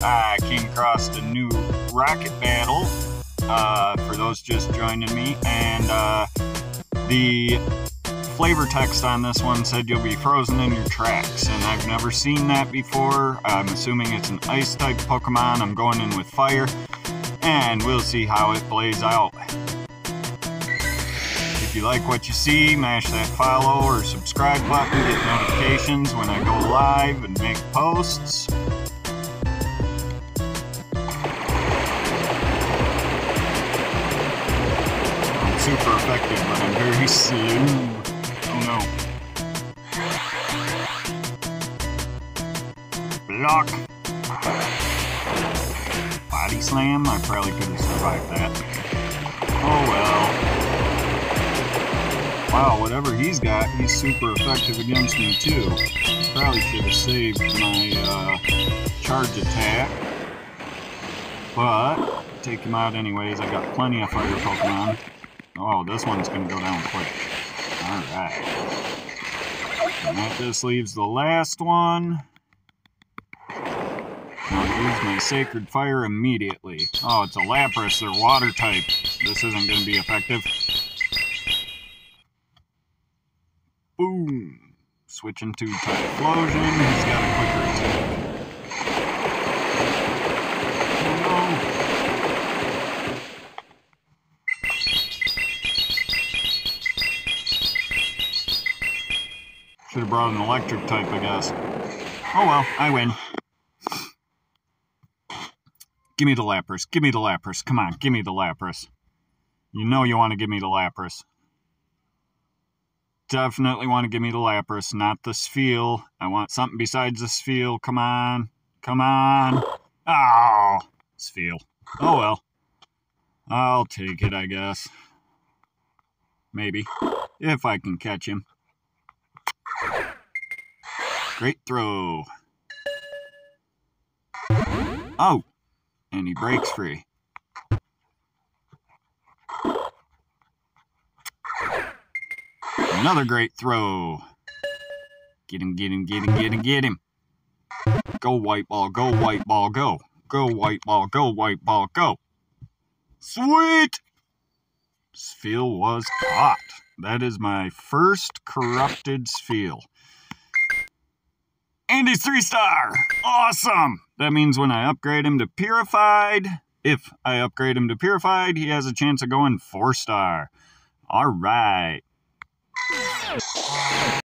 I came across a new rocket battle uh, for those just joining me, and uh, the flavor text on this one said you'll be frozen in your tracks, and I've never seen that before. I'm assuming it's an ice type Pokemon. I'm going in with fire, and we'll see how it plays out. If you like what you see, mash that follow or subscribe button, get notifications when I go live and make posts. Super effective, but I'm very slow. Oh no. Block. Body slam? I probably could have survived that. Oh well. Wow, whatever he's got, he's super effective against me too. Probably should have saved my uh, charge attack. But, take him out anyways. I got plenty of fire Pokemon. Oh, this one's gonna go down quick. Alright. And that just leaves the last one. I'll use my Sacred Fire immediately. Oh, it's a Lapras. They're water type. This isn't going to be effective. Boom. Switching to Typhlosion. He's got a quicker Should have brought an electric type, I guess. Oh well, I win. Give me the Lapras. Give me the Lapras. Come on, give me the Lapras. You know you want to give me the Lapras. Definitely want to give me the Lapras, not the Spheal. I want something besides the Spheal. Come on. Come on. Oh, Spheal. Oh well. I'll take it, I guess. Maybe. If I can catch him. Great throw. Oh, and he breaks free. Another great throw. Get him, get him, get him, get him, get him. Go white ball, go white ball, go. Go white ball, go white ball, go. Sweet! Spheal was caught. That is my first corrupted Spheal. And he's three star! Awesome! That means when I upgrade him to Purified, if I upgrade him to Purified, he has a chance of going four star. Alright.